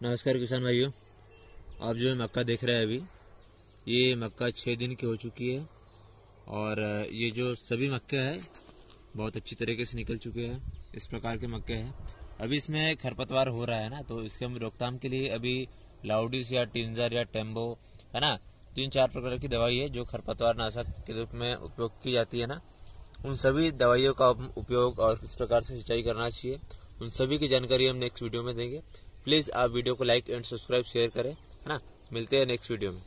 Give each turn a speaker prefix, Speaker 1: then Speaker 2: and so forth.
Speaker 1: नमस्कार किसान भाइयों, आप जो है मक्का देख रहे हैं अभी। ये मक्का छः दिन की हो चुकी है और, ये जो सभी मक्के हैं, बहुत अच्छी तरीके से निकल चुके हैं, इस प्रकार के मक्के हैं। अभी इसमें खरपतवार हो रहा है ना तो इसके हम रोकथाम के लिए अभी लाउडिस या टिंजर या टेम्बो, है ना, तीन चार प्रकार की दवाई है जो खरपतवार नाशक के रूप में उपयोग की जाती है ना। उन सभी दवाइयों का उपयोग और किस प्रकार से सिंचाई करना चाहिए। उन सभी की जानकारी हम नेक्स्ट वीडियो में देंगे। प्लीज़ आप वीडियो को लाइक एंड सब्सक्राइब शेयर करें, है ना? मिलते हैं नेक्स्ट वीडियो में।